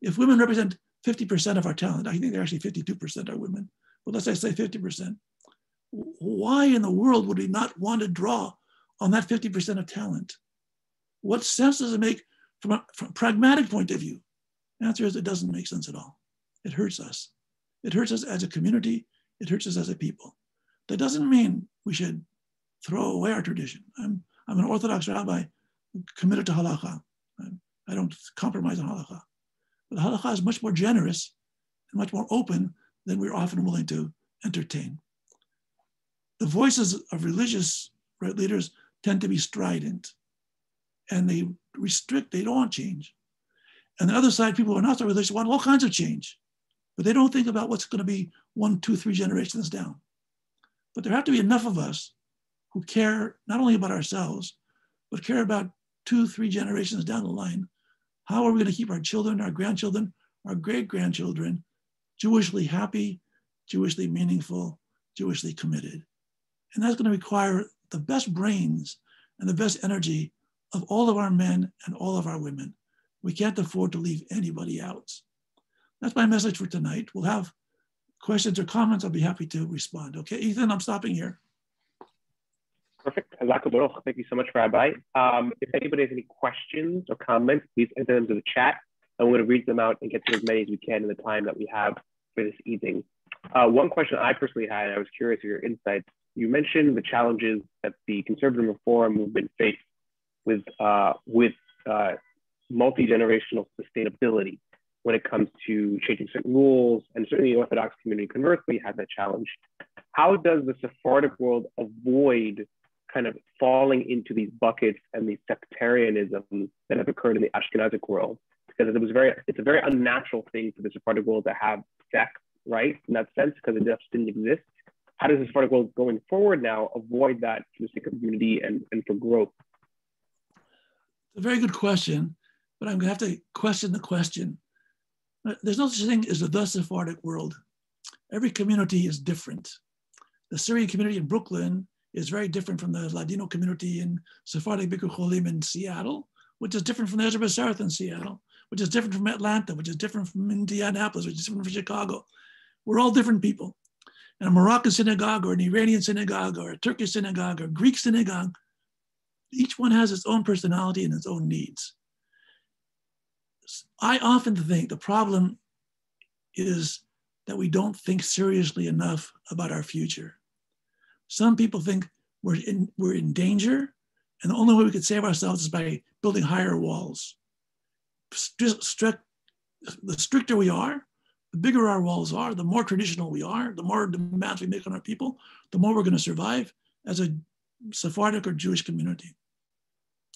If women represent 50% of our talent, I think they're actually 52% are women, but let's say 50%. Why in the world would we not want to draw on that 50% of talent? What sense does it make from a, from a pragmatic point of view? The answer is it doesn't make sense at all. It hurts us. It hurts us as a community. It hurts us as a people. That doesn't mean we should throw away our tradition. I'm, I'm an Orthodox rabbi committed to halacha. I don't compromise on halacha. But halacha is much more generous and much more open than we're often willing to entertain. The voices of religious leaders tend to be strident and they restrict, they don't want change. And the other side, people who are not so religious want all kinds of change, but they don't think about what's going to be one, two, three generations down. But there have to be enough of us who care not only about ourselves, but care about two, three generations down the line. How are we going to keep our children, our grandchildren, our great grandchildren Jewishly happy, Jewishly meaningful, Jewishly committed? And that's going to require the best brains and the best energy of all of our men and all of our women. We can't afford to leave anybody out. That's my message for tonight. We'll have questions or comments. I'll be happy to respond. Okay, Ethan, I'm stopping here. Perfect. Thank you so much for Rabbi. Um, if anybody has any questions or comments, please enter them to the chat. I'm going to read them out and get to as many as we can in the time that we have for this evening. Uh, one question I personally had, I was curious of your insights. You mentioned the challenges that the conservative reform movement faced with, uh, with uh, multi-generational sustainability when it comes to changing certain rules, and certainly the Orthodox community conversely had that challenge. How does the Sephardic world avoid kind of falling into these buckets and these sectarianism that have occurred in the Ashkenazic world? Because it was very, it's a very unnatural thing for the Sephardic world to have sects, right? In that sense, because it just didn't exist. How does the Sephardic world going forward now avoid that for the sake of unity and, and for growth? It's a very good question, but I'm gonna have to question the question. Uh, there's no such thing as the Sephardic world. Every community is different. The Syrian community in Brooklyn is very different from the Ladino community in Sephardic Bikur Cholim in Seattle, which is different from the Ezra Bessaroth in Seattle, which is different from Atlanta, which is different from Indianapolis, which is different from Chicago. We're all different people. And a Moroccan synagogue or an Iranian synagogue or a Turkish synagogue or Greek synagogue, each one has its own personality and its own needs. I often think the problem is that we don't think seriously enough about our future. Some people think we're in, we're in danger, and the only way we could save ourselves is by building higher walls. The stricter we are, the bigger our walls are, the more traditional we are, the more demands we make on our people, the more we're going to survive as a Sephardic or Jewish community.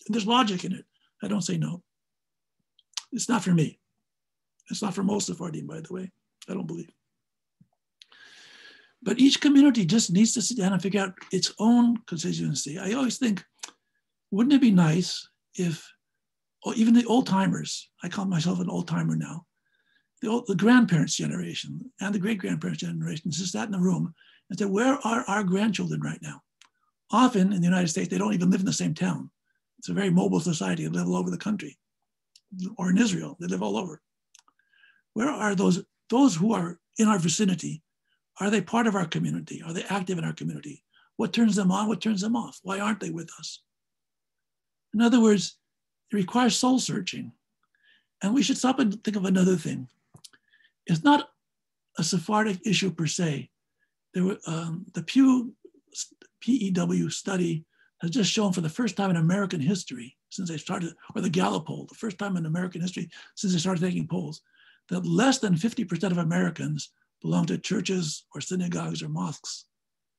And There's logic in it. I don't say no. It's not for me. It's not for most Sephardim, by the way. I don't believe. But each community just needs to sit down and figure out its own constituency. I always think, wouldn't it be nice if oh, even the old timers, I call myself an old timer now, the, the grandparents' generation and the great grandparents' generation just sat in the room and said, Where are our grandchildren right now? Often in the United States, they don't even live in the same town. It's a very mobile society. They live all over the country, or in Israel, they live all over. Where are those those who are in our vicinity? Are they part of our community? Are they active in our community? What turns them on? What turns them off? Why aren't they with us? In other words, it requires soul searching. And we should stop and think of another thing. It's not a Sephardic issue per se. There were, um, the Pew PEW study has just shown for the first time in American history since they started, or the Gallup poll, the first time in American history since they started taking polls, that less than 50% of Americans belong to churches or synagogues or mosques.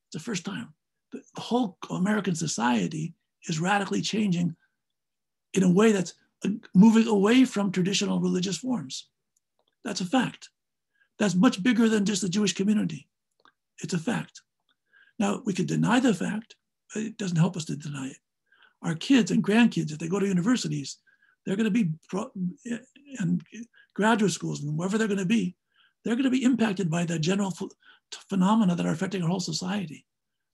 It's the first time. The whole American society is radically changing in a way that's uh, moving away from traditional religious forms. That's a fact. That's much bigger than just the Jewish community. It's a fact. Now, we could deny the fact, but it doesn't help us to deny it. Our kids and grandkids, if they go to universities, they're going to be and graduate schools and wherever they're going to be, they're going to be impacted by the general phenomena that are affecting our whole society.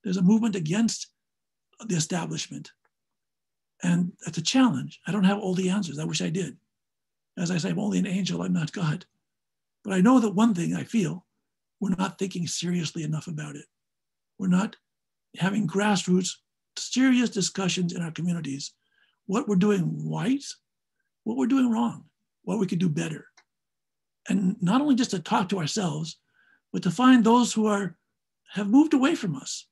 There's a movement against the establishment. And that's a challenge. I don't have all the answers. I wish I did. As I say, I'm only an angel, I'm not God. But I know that one thing I feel, we're not thinking seriously enough about it. We're not having grassroots, serious discussions in our communities, what we're doing right, what we're doing wrong, what we could do better. And not only just to talk to ourselves, but to find those who are have moved away from us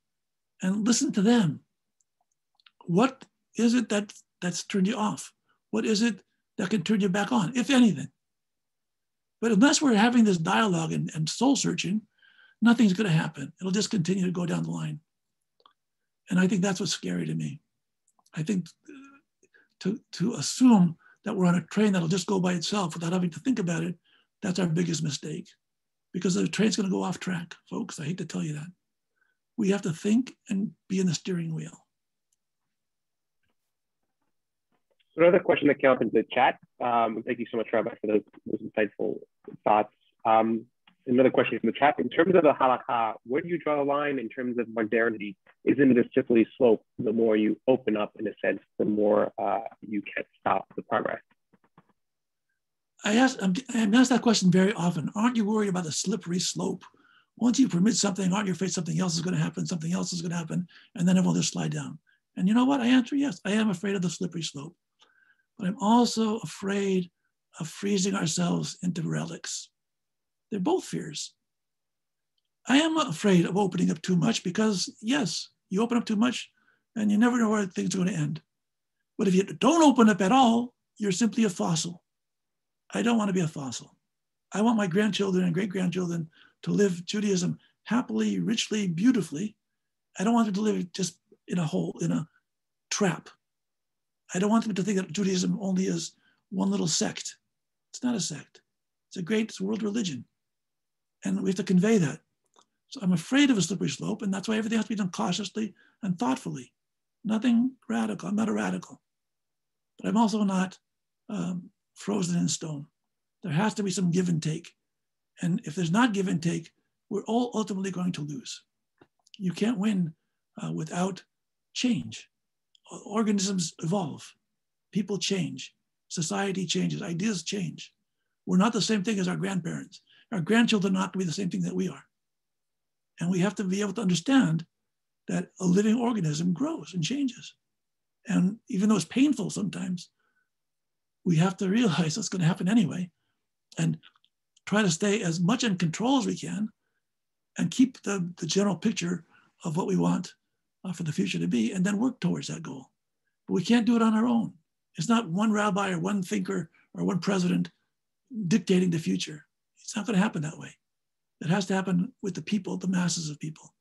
and listen to them. What is it that that's turned you off? What is it that can turn you back on, if anything? But unless we're having this dialogue and, and soul searching, nothing's going to happen. It'll just continue to go down the line. And I think that's what's scary to me. I think uh, to, to assume that we're on a train that'll just go by itself without having to think about it, that's our biggest mistake. Because the train's going to go off track, folks. I hate to tell you that. We have to think and be in the steering wheel. Another question that came up in the chat. Um, thank you so much, Rabbi, for those, those insightful thoughts. Um, another question from the chat. In terms of the halakha, where do you draw the line in terms of modernity? Isn't it a slippery slope? The more you open up, in a sense, the more uh, you can't stop the progress. I ask, I'm, I'm asked that question very often. Aren't you worried about the slippery slope? Once you permit something, aren't you afraid something else is going to happen? Something else is going to happen, and then it will just slide down. And you know what? I answer yes. I am afraid of the slippery slope, but I'm also afraid of freezing ourselves into relics. They're both fears. I am afraid of opening up too much because, yes, you open up too much and you never know where things are going to end. But if you don't open up at all, you're simply a fossil. I don't want to be a fossil. I want my grandchildren and great grandchildren to live Judaism happily, richly, beautifully. I don't want them to live just in a hole, in a trap. I don't want them to think that Judaism only is one little sect. It's not a sect. It's a great it's a world religion. And we have to convey that. So I'm afraid of a slippery slope, and that's why everything has to be done cautiously and thoughtfully. Nothing radical. I'm not a radical, but I'm also not um, frozen in stone. There has to be some give and take. And if there's not give and take, we're all ultimately going to lose. You can't win uh, without change. Organisms evolve, people change, society changes, ideas change. We're not the same thing as our grandparents our grandchildren are not going to be the same thing that we are. And we have to be able to understand that a living organism grows and changes. And even though it's painful sometimes, we have to realize it's going to happen anyway and try to stay as much in control as we can and keep the, the general picture of what we want for the future to be and then work towards that goal. But we can't do it on our own. It's not one rabbi or one thinker or one president dictating the future. It's not going to happen that way. It has to happen with the people, the masses of people.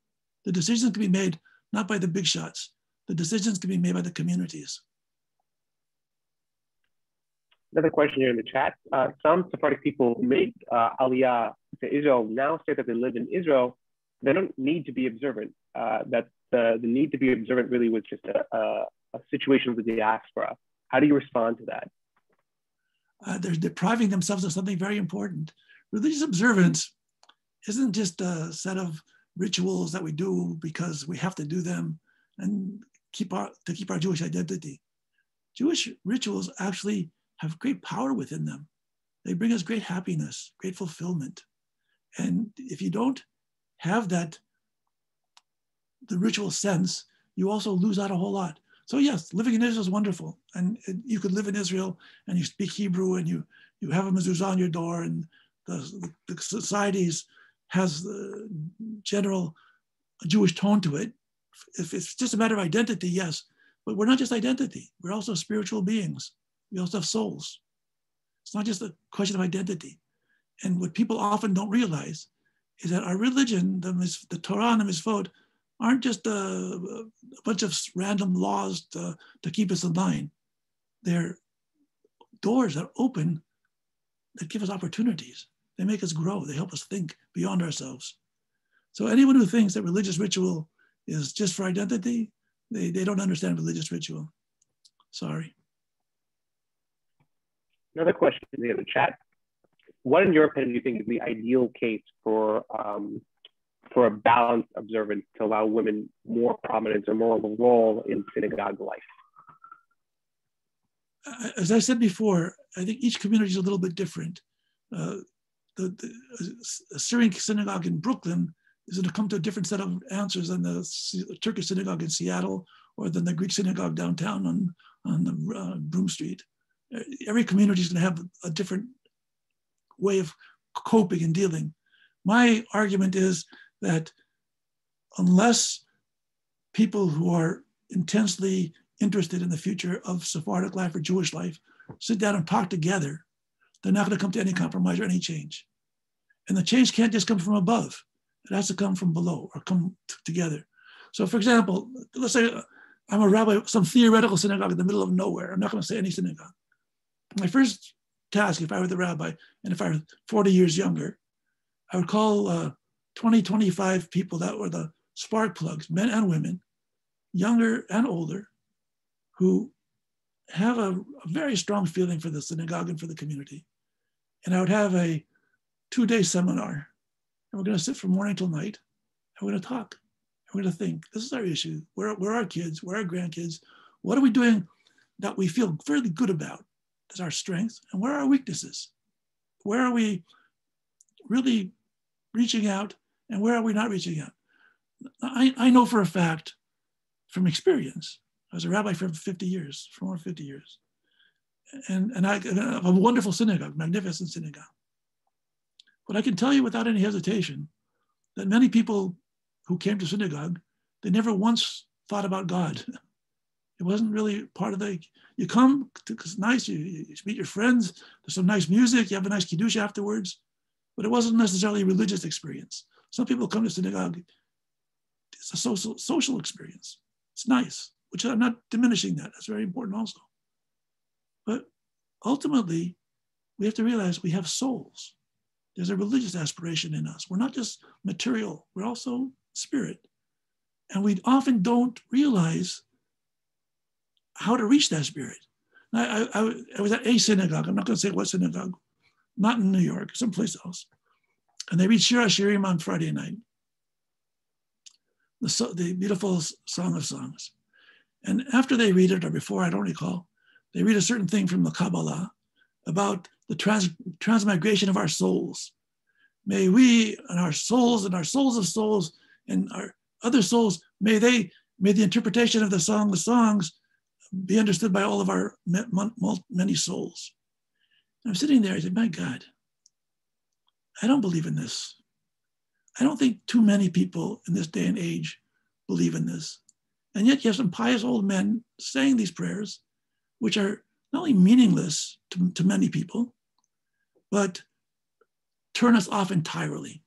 The decisions can be made not by the big shots. The decisions can be made by the communities. Another question here in the chat. Uh, some Sephardic people make uh, Aliyah to Israel now say that they live in Israel. They don't need to be observant. Uh, that the, the need to be observant really was just a, a, a situation of the diaspora. How do you respond to that? Uh, they're depriving themselves of something very important religious observance isn't just a set of rituals that we do because we have to do them and keep our to keep our Jewish identity. Jewish rituals actually have great power within them. They bring us great happiness, great fulfillment. And if you don't have that, the ritual sense, you also lose out a whole lot. So yes, living in Israel is wonderful. And you could live in Israel and you speak Hebrew and you, you have a mezuzah on your door and the, the societies has the general Jewish tone to it. If it's just a matter of identity, yes, but we're not just identity. We're also spiritual beings. We also have souls. It's not just a question of identity. And what people often don't realize is that our religion, the, the Torah and the Mitzvot, aren't just a, a, bunch of random laws to, to keep us in line. They're doors that open that give us opportunities. They make us grow. They help us think beyond ourselves. So anyone who thinks that religious ritual is just for identity, they, they don't understand religious ritual. Sorry. Another question in the chat. What, in your opinion, do you think is the ideal case for um, for a balanced observance to allow women more prominence or more of a role in synagogue life? As I said before, I think each community is a little bit different. Uh, the, the Syrian synagogue in Brooklyn is going to come to a different set of answers than the Turkish synagogue in Seattle or than the Greek synagogue downtown on, on the, uh, Broome Street. Every community is going to have a different way of coping and dealing. My argument is that unless people who are intensely interested in the future of Sephardic life or Jewish life sit down and talk together, they're not going to come to any compromise or any change. And the change can't just come from above. It has to come from below or come t- together. So for example, let's say I'm a rabbi, some theoretical synagogue in the middle of nowhere. I'm not going to say any synagogue. My first task, if I were the rabbi, and if I were 40 years younger, I would call uh, 20, 25 people that were the spark plugs, men and women, younger and older, who have a, a very strong feeling for the synagogue and for the community. And I would have a two day seminar. And we're going to sit from morning till night. And we're going to talk. And we're going to think this is our issue. Where, where are our kids? Where are our grandkids? What are we doing that we feel fairly good about as our strengths? And where are our weaknesses? Where are we really reaching out? And where are we not reaching out? I, I know for a fact from experience, I was a rabbi for 50 years, for more than 50 years. And, and I have a wonderful synagogue, magnificent synagogue. But I can tell you without any hesitation that many people who came to synagogue, they never once thought about God. It wasn't really part of the, you come, it's nice, you, you meet your friends, there's some nice music, you have a nice kiddush afterwards, but it wasn't necessarily a religious experience. Some people come to synagogue, it's a social, social experience. It's nice, which I'm not diminishing that. That's very important also. But ultimately, we have to realize we have souls. There's a religious aspiration in us. We're not just material, we're also spirit. And we often don't realize how to reach that spirit. I, I, I was at a synagogue, I'm not going to say what synagogue, not in New York, someplace else. And they read Shir HaShirim on Friday night, the, the beautiful Song of Songs. And after they read it, or before, I don't recall, they read a certain thing from the Kabbalah about the trans, transmigration of our souls. May we and our souls and our souls of souls and our other souls, may they, may the interpretation of the song of songs be understood by all of our many souls. I'm sitting there, I said, my God, I don't believe in this. I don't think too many people in this day and age believe in this. And yet you have some pious old men saying these prayers, which are not only meaningless to, to many people, but turn us off entirely.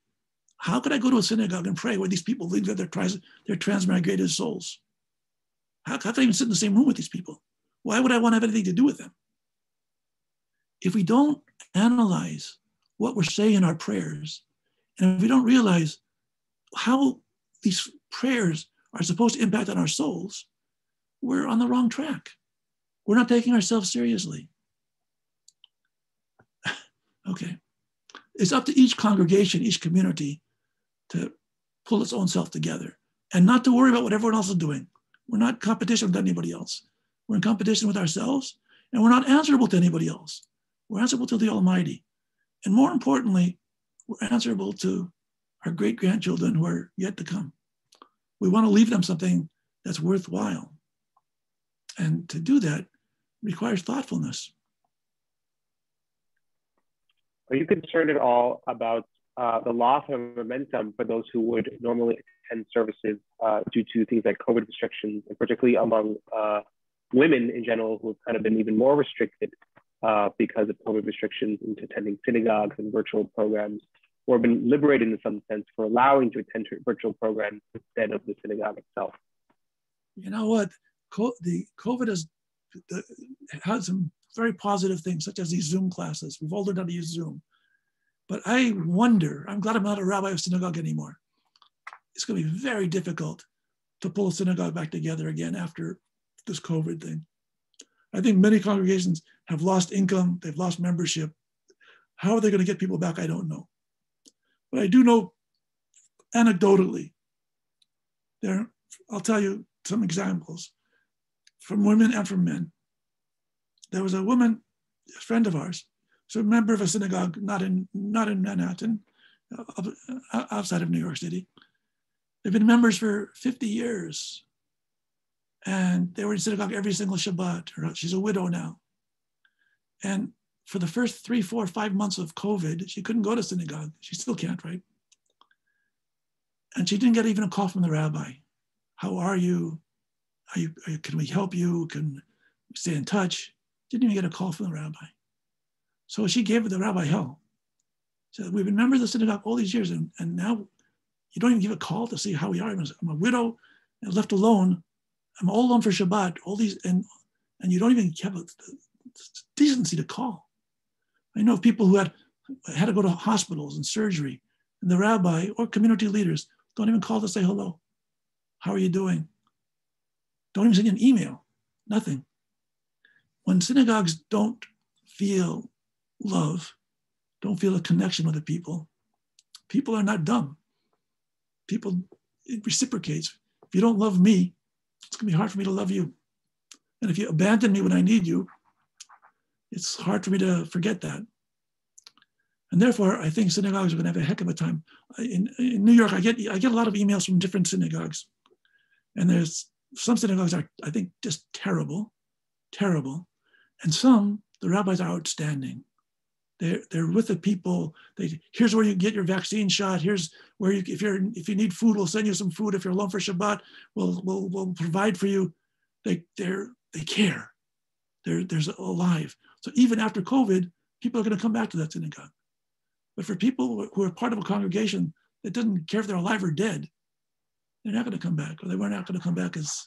How could I go to a synagogue and pray where these people believe that they're transmigrated souls? How, how could I even sit in the same room with these people? Why would I want to have anything to do with them? If we don't analyze what we're saying in our prayers, and if we don't realize how these prayers are supposed to impact on our souls, we're on the wrong track. We're not taking ourselves seriously. okay. It's up to each congregation, each community to pull its own self together and not to worry about what everyone else is doing. We're not competition with anybody else. We're in competition with ourselves and we're not answerable to anybody else. We're answerable to the Almighty. And more importantly, we're answerable to our great grandchildren who are yet to come. We want to leave them something that's worthwhile. And to do that requires thoughtfulness. Are you concerned at all about uh, the loss of momentum for those who would normally attend services uh, due to things like COVID restrictions, and particularly among uh, women in general who have kind of been even more restricted uh, because of COVID restrictions into attending synagogues and virtual programs, or been liberated in some sense for allowing to attend virtual programs instead of the synagogue itself? You know what? the COVID has had some very positive things, such as these Zoom classes. We've all learned how to use Zoom. But I wonder, I'm glad I'm not a rabbi of synagogue anymore. It's going to be very difficult to pull a synagogue back together again after this COVID thing. I think many congregations have lost income, they've lost membership. How are they going to get people back? I don't know. But I do know anecdotally, there, I'll tell you some examples from women and from men. There was a woman, a friend of ours, so a member of a synagogue, not in not in Manhattan, uh, outside of New York City. They've been members for 50 years, and they were in synagogue every single Shabbat. She's a widow now, and for the first three, four, five months of COVID, she couldn't go to synagogue. She still can't, right? And she didn't get even a call from the rabbi. How are you? Are you, are you, can we help you? Can we stay in touch? Didn't even get a call from the rabbi. So she gave the rabbi hell. She said, We've been members of the synagogue all these years, and, and now you don't even give a call to see how we are. I'm a widow and left alone. I'm all alone for Shabbat, all these, and, and you don't even have a, decency to call. I know of people who had had to go to hospitals and surgery, and the rabbi or community leaders don't even call to say hello. How are you doing? Don't even send an email, nothing. When synagogues don't feel love, don't feel a connection with the people, people are not dumb. People, it reciprocates. If you don't love me, it's gonna be hard for me to love you. And if you abandon me when I need you, it's hard for me to forget that. And therefore, I think synagogues are going to have a heck of a time. In, in New York, I get I get a lot of emails from different synagogues, and there's some synagogues are I think just terrible, terrible, and some the rabbis are outstanding. They're, they're with the people. They here's where you get your vaccine shot. Here's where you if you're if you need food, we'll send you some food. If you're alone for Shabbat, we'll we'll, we'll provide for you. They they're they care. They're there's alive. So even after COVID, people are going to come back to that synagogue. But for people who are part of a congregation that doesn't care if they're alive or dead, they're not going to come back, or they were not going to come back as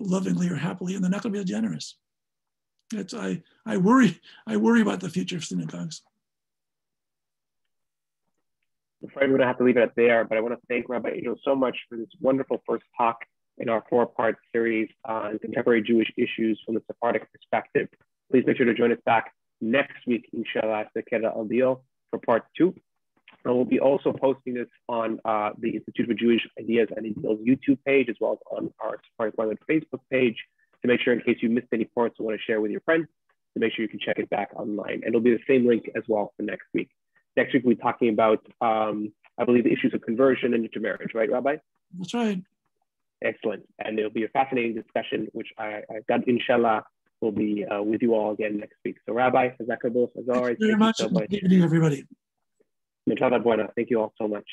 lovingly or happily, and they're not going to be as generous. It's, I, I worry, I worry about the future of synagogues. I'm afraid we're going to have to leave it at there, but I want to thank Rabbi Angel so much for this wonderful first talk in our four-part series on contemporary Jewish issues from the Sephardic perspective. Please make sure to join us back next week, inshallah, the Keda al Deal for part two. And we'll be also posting this on uh, the Institute for Jewish Ideas and Ideals YouTube page, as well as on our Sephardic Language Facebook page, to make sure in case you missed any parts and want to share with your friends, to make sure you can check it back online. And it'll be the same link as well for next week. Next week, we'll be talking about, um, I believe, the issues of conversion and intermarriage, right, Rabbi? That's right. Excellent. And it'll be a fascinating discussion, which I, I got, inshallah, will be uh, with you all again next week. So, Rabbi, as always, thank you very much. So much. Good evening, everybody. Thank you all so much.